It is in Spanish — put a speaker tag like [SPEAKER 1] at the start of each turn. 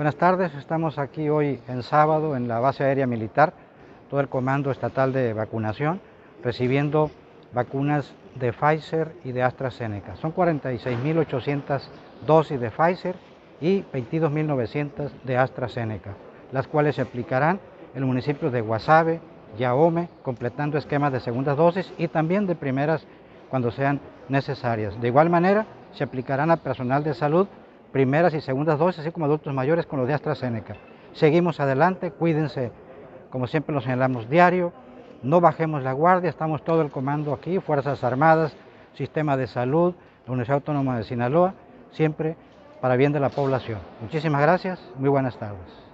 [SPEAKER 1] Buenas tardes, estamos aquí hoy en sábado en la base aérea militar, todo el Comando Estatal de Vacunación, recibiendo vacunas de Pfizer y de AstraZeneca. Son 46.800 dosis de Pfizer y 22.900 de AstraZeneca, las cuales se aplicarán en los municipios de Guasave, Yaome, completando esquemas de segundas dosis y también de primeras cuando sean necesarias. De igual manera, se aplicarán al personal de salud primeras y segundas dosis, así como adultos mayores con los de AstraZeneca. Seguimos adelante, cuídense, como siempre lo señalamos diario, no bajemos la guardia, estamos todo el comando aquí, Fuerzas Armadas, Sistema de Salud, la Universidad Autónoma de Sinaloa, siempre para bien de la población. Muchísimas gracias, muy buenas tardes.